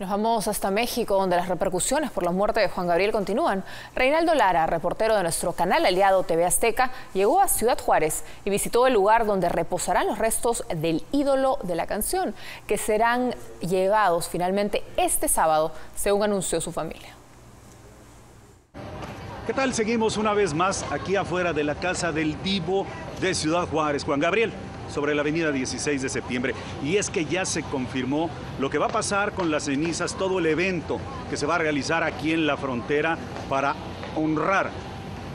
Nos vamos hasta México, donde las repercusiones por la muerte de Juan Gabriel continúan. Reinaldo Lara, reportero de nuestro canal aliado TV Azteca, llegó a Ciudad Juárez y visitó el lugar donde reposarán los restos del ídolo de la canción, que serán llevados finalmente este sábado, según anunció su familia. ¿Qué tal? Seguimos una vez más aquí afuera de la casa del divo de Ciudad Juárez, Juan Gabriel sobre la avenida 16 de septiembre. Y es que ya se confirmó lo que va a pasar con las cenizas, todo el evento que se va a realizar aquí en la frontera para honrar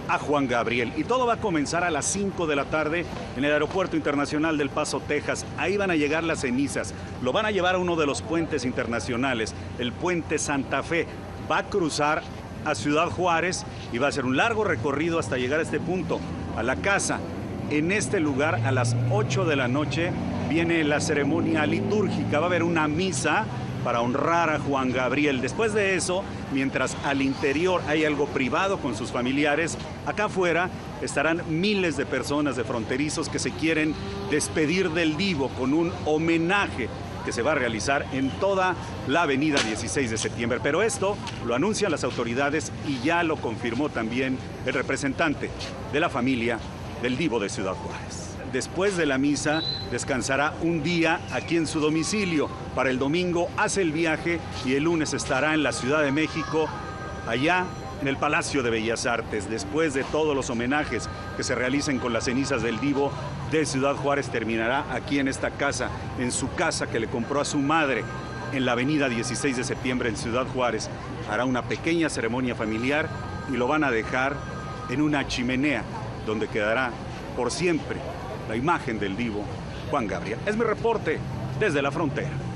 a Juan Gabriel. Y todo va a comenzar a las 5 de la tarde en el Aeropuerto Internacional del Paso, Texas. Ahí van a llegar las cenizas. Lo van a llevar a uno de los puentes internacionales, el puente Santa Fe. Va a cruzar a Ciudad Juárez y va a ser un largo recorrido hasta llegar a este punto, a la casa en este lugar a las 8 de la noche viene la ceremonia litúrgica. Va a haber una misa para honrar a Juan Gabriel. Después de eso, mientras al interior hay algo privado con sus familiares, acá afuera estarán miles de personas de fronterizos que se quieren despedir del divo con un homenaje que se va a realizar en toda la avenida 16 de septiembre. Pero esto lo anuncian las autoridades y ya lo confirmó también el representante de la familia del Divo de Ciudad Juárez. Después de la misa descansará un día aquí en su domicilio. Para el domingo hace el viaje y el lunes estará en la Ciudad de México, allá en el Palacio de Bellas Artes. Después de todos los homenajes que se realicen con las cenizas del Divo de Ciudad Juárez, terminará aquí en esta casa, en su casa que le compró a su madre en la avenida 16 de septiembre en Ciudad Juárez. Hará una pequeña ceremonia familiar y lo van a dejar en una chimenea donde quedará por siempre la imagen del divo Juan Gabriel. Es mi reporte desde la frontera.